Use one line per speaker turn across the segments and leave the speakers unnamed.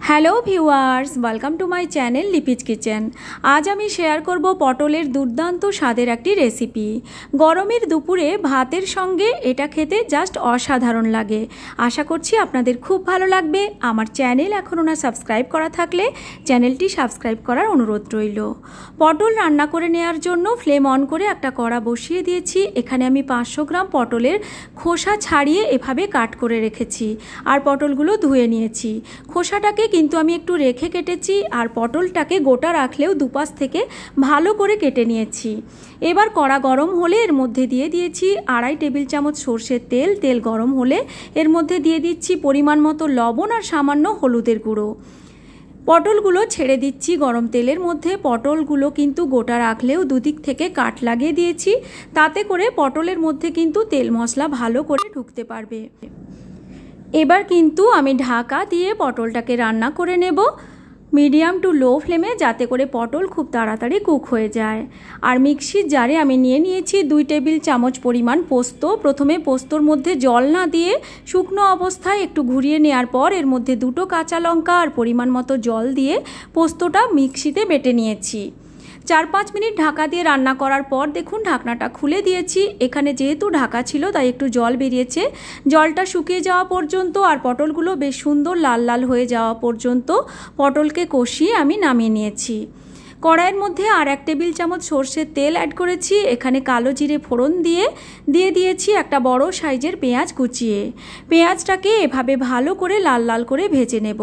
Hello viewers, welcome to my channel Lipi's kitchen. আজ আমি share করব পটলের দুর্দান্ত স্বাদের একটি রেসিপি। গরমের দুপুরে ভাতের সঙ্গে এটা খেতে জাস্ট অসাধারণ লাগে। আশা করছি আপনাদের খুব ভালো লাগবে। আমার চ্যানেল এখনও না সাবস্ক্রাইব করা থাকলে চ্যানেলটি সাবস্ক্রাইব করার অনুরোধ রইল। পটল রান্না করে নেওয়ার জন্য ফ্লেম অন করে একটা কড়া বসিয়ে দিয়েছি। এখানে আমি পাঁচশো গ্রাম পটলের খোসা ছাড়িয়ে এভাবে কাট করে রেখেছি। আর পটলগুলো ধুয়ে নিয়েছি। খোসাটাকে কিন্তু আমি একটু রেখে কেটেছি আর পটলটাকে গোটা রাখলেও দুপাশ থেকে ভালো করে কেটে নিয়েছি। এবার কড়া গরম হলে এর মধ্যে দিয়ে দিয়েছি আড়াই টেবিল চামচ সর্ষের তেল। তেল গরম হলে এর মধ্যে দিয়ে দিচ্ছি পরিমাণ মতো লবণ আর সামান্য হলুদের গুঁড়ো। পটলগুলো ছেড়ে দিচ্ছি গরম তেলের মধ্যে। পটলগুলো কিন্তু গোটা রাখলেও দুদিক থেকে কাট লাগিয়ে দিয়েছি। তাতে করে পটলের মধ্যে কিন্তু তেল মশলা ভালো করে ঢুকতে পারবে। এবার কিন্তু আমি ঢাকা দিয়ে পটলটাকে রান্না করে নেব। মিডিয়াম টু লো ফ্লেমে যাতে করে পটল খুব তাড়াতাড়ি কুক হয়ে যায়। আর মিক্সির জারে আমি নিয়ে নিয়েছি দুই টেবিল চামচ পরিমাণ পোস্ত। প্রথমে পোস্তর মধ্যে জল না দিয়ে শুকনো অবস্থায় একটু ঘুরিয়ে নেওয়ার পর এর মধ্যে দুটো কাঁচা লঙ্কা আর পরিমাণ মতো জল দিয়ে পোস্তটা মিক্সিতে বেটে নিয়েছি। চার পাঁচ মিনিট ঢাকা দিয়ে রান্না করার পর দেখুন ঢাকনাটা খুলে দিয়েছি। এখানে যেহেতু ঢাকা ছিল, তাই একটু জল বেরিয়েছে। জলটা শুকিয়ে যাওয়া পর্যন্ত আর পটলগুলো বেশ সুন্দর লাল লাল হয়ে যাওয়া পর্যন্ত পটলকে কষিয়ে আমি নামিয়ে নিয়েছি। কড়াইয়ের মধ্যে আর এক টেবিল চামচ সর্ষের তেল অ্যাড করেছি। এখানে কালো জিরে ফোড়ন দিয়ে দিয়ে দিয়েছি একটা বড় সাইজের পেঁয়াজ কুচিয়ে। পেঁয়াজটাকে এভাবে ভালো করে লাল লাল করে ভেজে নেব।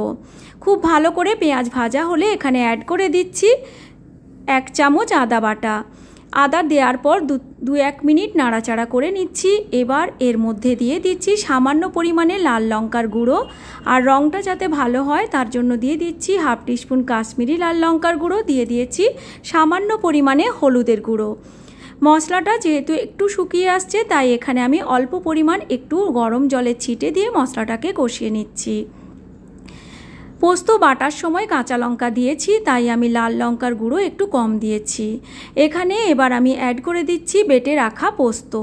খুব ভালো করে পেঁয়াজ ভাজা হলে এখানে অ্যাড করে দিচ্ছি। এক চামচ আদা বাটা। আদা দেওয়ার পর দু এক মিনিট নাড়াচাড়া করে নিচ্ছি। এবার এর মধ্যে দিয়ে দিচ্ছি সামান্য পরিমাণে লাল লঙ্কার গুঁড়ো। আর রঙটা যাতে ভালো হয়, তার জন্য দিয়ে দিচ্ছি হাফ টিস্পুন কাশ্মীরি লাল লঙ্কার গুঁড়ো। দিয়ে দিয়েছি সামান্য পরিমাণে হলুদের গুঁড়ো। মশলাটা যেহেতু একটু শুকিয়ে আসছে, তাই এখানে আমি অল্প পরিমাণ একটু গরম জলের ছিটে দিয়ে মশলাটাকে কষিয়ে নিচ্ছি। পোস্ত বাটার সময় কাঁচা লঙ্কা দিয়েছি, তাই আমি লাল লঙ্কার গুঁড়ো একটু কম দিয়েছি। এখানে এবার আমি অ্যাড করে দিচ্ছি বেটে রাখা পোস্ত।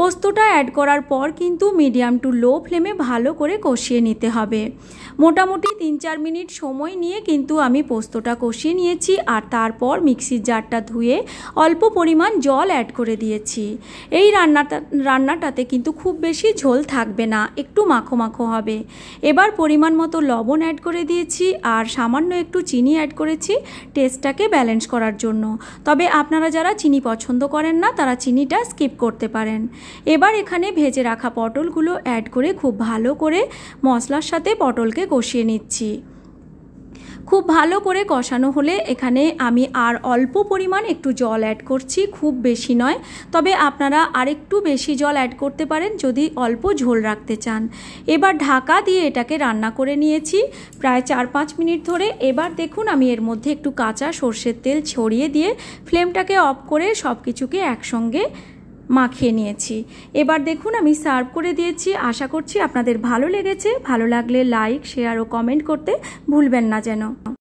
পোস্তটা অ্যাড করার পর কিন্তু মিডিয়াম টু লো ফ্লেমে ভালো করে কষিয়ে নিতে হবে। মোটামুটি তিন চার মিনিট সময় নিয়ে কিন্তু আমি পোস্তটা কষিয়ে নিয়েছি আর তারপর মিক্সির জারটা ধুয়ে অল্প পরিমাণ জল অ্যাড করে দিয়েছি। এই রান্নাটা, রান্নাটাতে কিন্তু খুব বেশি ঝোল থাকবে না, একটু মাখো মাখো হবে। এবার পরিমাণ মতো লবণ অ্যাড করে দিয়েছি আর সামান্য একটু চিনি অ্যাড করেছি টেস্টটাকে ব্যালেন্স করার জন্য। তবে আপনারা যারা চিনি পছন্দ করেন না, তারা চিনিটা স্কিপ করতে পারেন। এবার এখানে ভেজে রাখা পটলগুলো অ্যাড করে খুব ভালো করে মশলার সাথে পটলকে কষিয়ে নিচ্ছি। খুব ভালো করে কষানো হলে এখানে আমি আর অল্প পরিমাণ একটু জল অ্যাড করছি, খুব বেশি নয়। তবে আপনারা আরেকটু বেশি জল অ্যাড করতে পারেন যদি অল্প ঝোল রাখতে চান। এবার ঢাকা দিয়ে এটাকে রান্না করে নিয়েছি প্রায় চার পাঁচ মিনিট ধরে। এবার দেখুন আমি এর মধ্যে একটু কাঁচা সর্ষের তেল ছড়িয়ে দিয়ে ফ্লেমটাকে অফ করে সব কিছুকে একসঙ্গে মাখিয়ে নিয়েছি। এবার দেখুন, আমি সার্ভ করে দিয়েছি। আশা করছি আপনাদের ভালো লেগেছে। ভালো লাগলে লাইক, শেয়ার ও কমেন্ট করতে ভুলবেন না যেন।